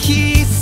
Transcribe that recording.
He's.